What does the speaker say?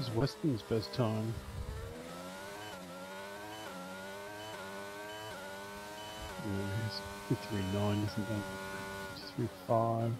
This is Weston's best time. Yeah, 53.9 isn't that? 3-5.